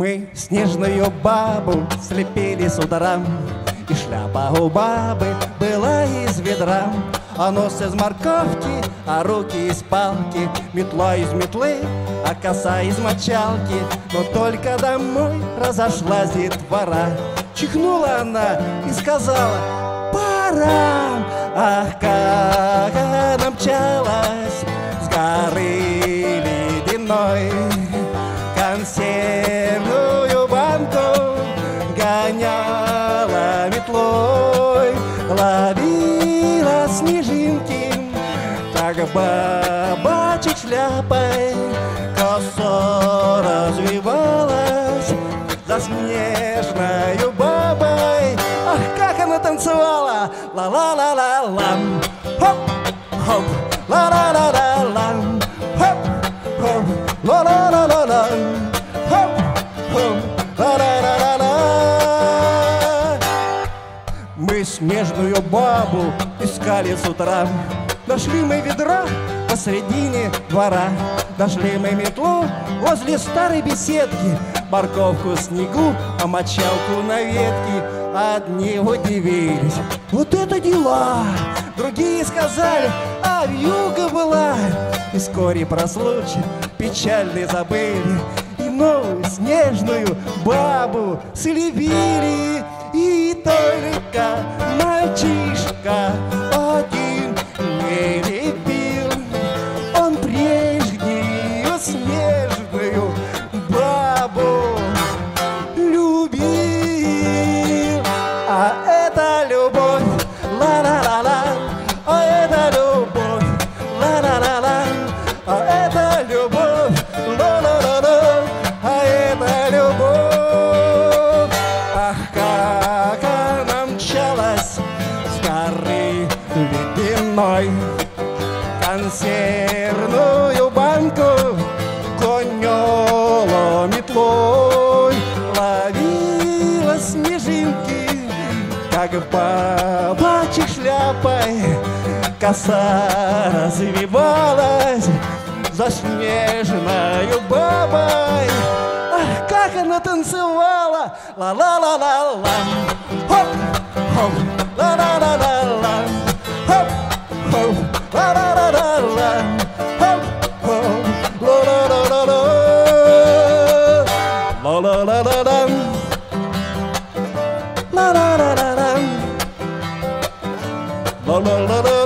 Мы снежную бабу слепили с ударом И шляпа у бабы была из ведра. А нос из морковки, а руки из палки Метла из метлы, а коса из мочалки. Но только домой разошлась детвора Чихнула она и сказала Пора! Ах, как она мчалась с горы ледяной. Консервную Ловила снежинки, так бабачек шляпой Косо развивалась за снежною бабой. Ах, как она танцевала! Ла-ла-ла-ла-лам! Хоп, хоп, ла-ла-ла-ла-лам Снежную бабу искали с утра. Нашли мы ведра посредине двора. Нашли мы метлу возле старой беседки. Морковку снегу, а мочалку на ветке. Одни удивились, вот это дела! Другие сказали, а вьюга была! И вскоре про случай печальный забыли. И новую снежную бабу слепили А это любовь, ла-ла-ла-ла. А это любовь, ла-ла-ла-ла. А это любовь, ла-ла-ла-ла. А это любовь. Ах, как она мчалась с горы ледяной. Консервную банку гоняла метлой. Ловила снежинки, как бабочек шляпой. Коса развевалась за снежною бабой. Ах, как она танцевала! Ла-ла-ла-ла-ла. Хоп, хоп, ла-ла-ла-ла-ла. Хоп, хоп, ла-ла-ла-ла-ла. Хоп, хоп, Ла-ла-ла-ла-ла. Ла-ла-ла-ла-ла la la la la.